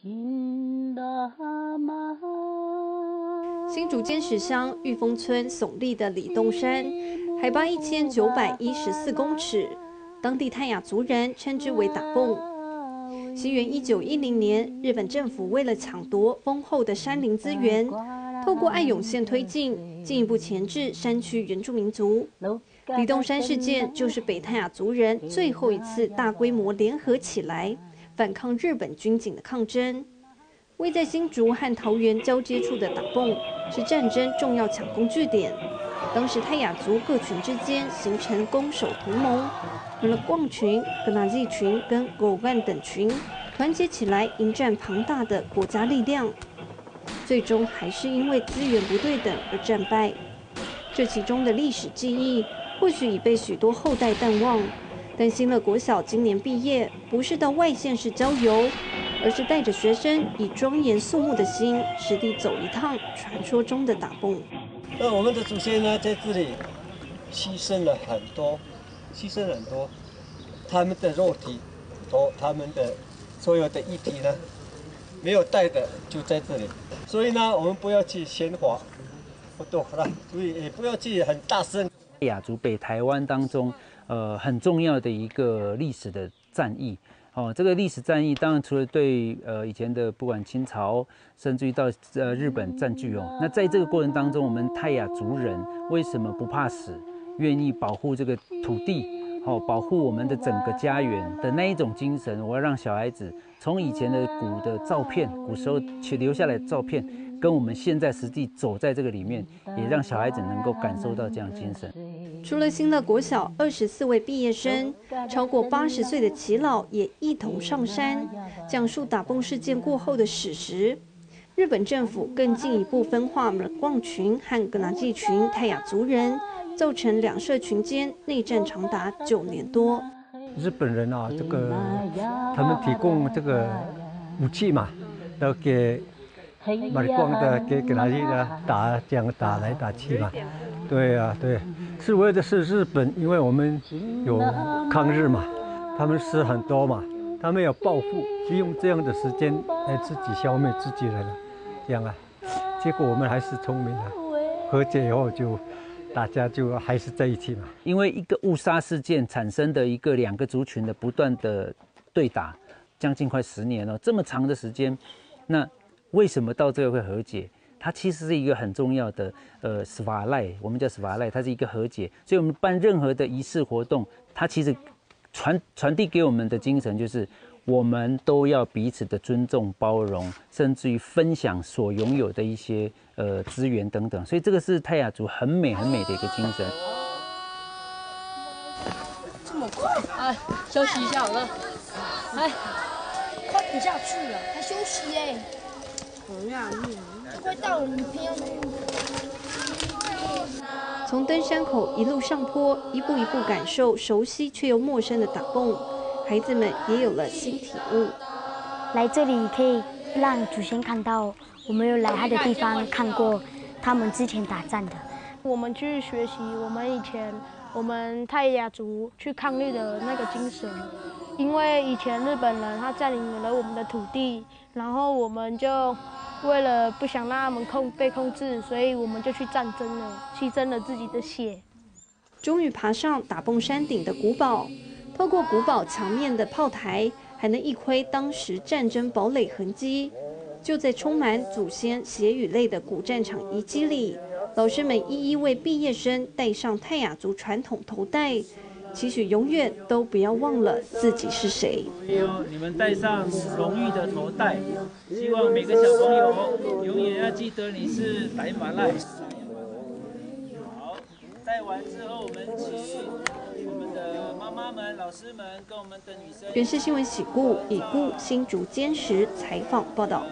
新竹尖石乡玉峰村耸立的李洞山，海拔一千九百一十四公尺，当地泰雅族人称之为打蹦。西元一九一零年，日本政府为了抢夺丰厚的山林资源，透过爱永线推进，进一步钳制山区原住民族。李洞山事件就是北泰雅族人最后一次大规模联合起来反抗日本军警的抗争。位在新竹和桃园交接处的打蹦，是战争重要抢攻据点。当时泰雅族各群之间形成攻守同盟，有了逛群、格纳季群跟狗干等群团结起来，迎战庞大的国家力量。最终还是因为资源不对等而战败。这其中的历史记忆，或许已被许多后代淡忘。但新乐国小今年毕业，不是到外县市郊游。而是带着学生以庄严肃穆的心，实地走一趟传说中的打蹦。那我们的祖先呢，在这里牺牲了很多，牺牲很多，他们的肉体和他们的所有的遗体呢，没有带的就在这里。所以呢，我们不要去喧哗，不多了，所以也不要去很大声。雅族北台湾当中，呃，很重要的一个历史的战役。哦，这个历史战役当然除了对呃以前的不管清朝，甚至于到呃日本占据哦，那在这个过程当中，我们泰雅族人为什么不怕死，愿意保护这个土地，哦，保护我们的整个家园的那一种精神，我要让小孩子从以前的古的照片，古时候去留下来的照片。跟我们现在实际走在这个里面，也让小孩子能够感受到这样精神。除了新乐国小二十四位毕业生，超过八十岁的齐老也一同上山，讲述打崩事件过后的史实。日本政府更进一步分化了逛群和格纳季群泰雅族人，造成两社群间内战长达九年多。日本人啊，这个他们提供这个武器嘛，要给。马里光的给给那些打这样打来打去嘛，对呀对，是为的是日本，因为我们有抗日嘛，他们是很多嘛，他们要报复，就用这样的时间来自己消灭自己人，这样啊，结果我们还是聪明啊，和解以后就大家就还是在一起嘛。因为一个误杀事件产生的一个两个族群的不断的对打，将近快十年了，这么长的时间，那。为什么到最后会和解？它其实是一个很重要的，呃，斯瓦赖，我们叫斯瓦赖，它是一个和解。所以，我们办任何的仪式活动，它其实传传递给我们的精神就是，我们都要彼此的尊重、包容，甚至于分享所拥有的一些呃资源等等。所以，这个是泰雅族很美很美的一个精神。这么快？哎，休息一下好了。哎，快不下去了，还休息哎。从登山口一路上坡，一步一步感受熟悉却又陌生的打洞，孩子们也有了新体悟。来这里可以让祖先看到，我们有来他的地方看过他们之前打仗的。我们去学习我们以前我们泰雅族去抗日的那个精神，因为以前日本人他占领了我们的土地，然后我们就。为了不想让他们控被控制，所以我们就去战争了，牺牲了自己的血。终于爬上打蹦山顶的古堡，透过古堡墙面的炮台，还能一窥当时战争堡垒痕迹。就在充满祖先血与泪的古战场遗迹里，老师们一一为毕业生戴上泰雅族传统头带。期许永远都不要忘了自己是谁。你们戴上荣誉的头带，希望每个小朋友永远要记得你是白马赖。好，戴完之后，我们请我们的妈妈们、老师们跟我们的女生。原视新闻喜故已故新竹坚实采访报道。